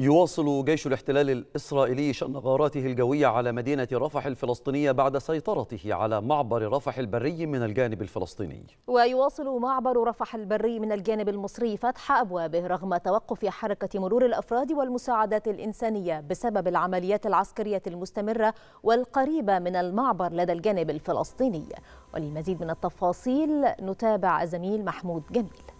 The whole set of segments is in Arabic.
يواصل جيش الاحتلال الإسرائيلي شن غاراته الجوية على مدينة رفح الفلسطينية بعد سيطرته على معبر رفح البري من الجانب الفلسطيني. ويواصل معبر رفح البري من الجانب المصري فتح أبوابه رغم توقف حركة مرور الأفراد والمساعدات الإنسانية بسبب العمليات العسكرية المستمرة والقريبة من المعبر لدى الجانب الفلسطيني. وللمزيد من التفاصيل نتابع الزميل محمود جميل.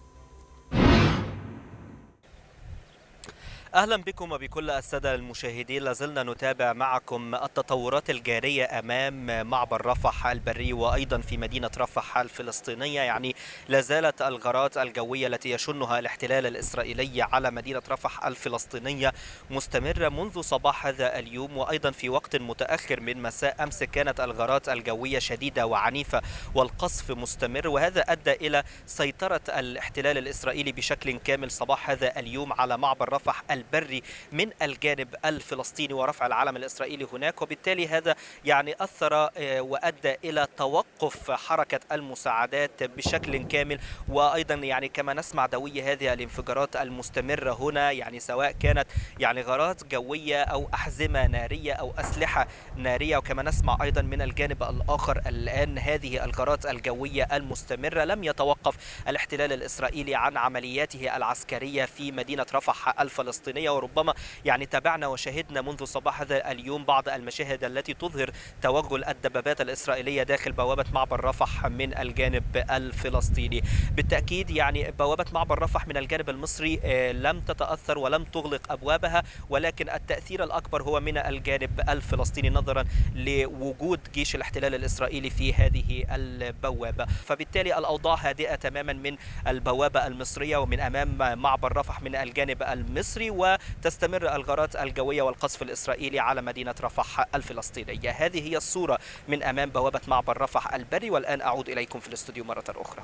أهلا بكم وبكل السادة المشاهدين. لازلنا نتابع معكم التطورات الجارية أمام معبر رفح البري وأيضا في مدينة رفح الفلسطينية. يعني لا زالت الغارات الجوية التي يشنها الاحتلال الإسرائيلي على مدينة رفح الفلسطينية مستمرة منذ صباح هذا اليوم وأيضا في وقت متأخر من مساء أمس كانت الغارات الجوية شديدة وعنيفة والقصف مستمر وهذا أدى إلى سيطرة الاحتلال الإسرائيلي بشكل كامل صباح هذا اليوم على معبر رفح البري من الجانب الفلسطيني ورفع العلم الإسرائيلي هناك وبالتالي هذا يعني أثر وأدى إلى توقف حركة المساعدات بشكل كامل. وأيضا يعني كما نسمع دوي هذه الانفجارات المستمرة هنا يعني سواء كانت يعني غارات جوية أو أحزمة نارية أو أسلحة نارية وكما نسمع أيضا من الجانب الآخر الآن هذه الغارات الجوية المستمرة لم يتوقف الاحتلال الإسرائيلي عن عملياته العسكرية في مدينة رفح الفلسطينية الفلسطينية وربما يعني تابعنا وشهدنا منذ صباح هذا اليوم بعض المشاهد التي تظهر توغل الدبابات الإسرائيلية داخل بوابة معبر رفح من الجانب الفلسطيني. بالتأكيد يعني بوابة معبر رفح من الجانب المصري لم تتأثر ولم تغلق أبوابها ولكن التأثير الأكبر هو من الجانب الفلسطيني نظرا لوجود جيش الاحتلال الإسرائيلي في هذه البوابة. فبالتالي الأوضاع هادئة تماما من البوابة المصرية ومن أمام معبر رفح من الجانب المصري وتستمر الغارات الجوية والقصف الإسرائيلي على مدينة رفح الفلسطينية. هذه هي الصورة من أمام بوابة معبر رفح البري والآن أعود إليكم في الاستوديو مرة أخرى.